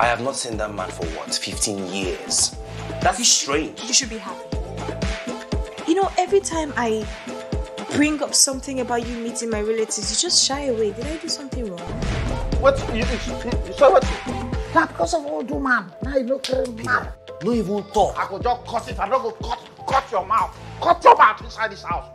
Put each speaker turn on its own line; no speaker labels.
I have not seen that man for what, 15 years? That is strange.
You should be happy. You know, every time I bring up something about you meeting my relatives, you just shy away. Did I do something wrong?
What? You, you, you saw what? That because of old man. Now you look mad.
No even talk.
I could just cut it. I don't go cut, cut your mouth. Cut your mouth inside this house.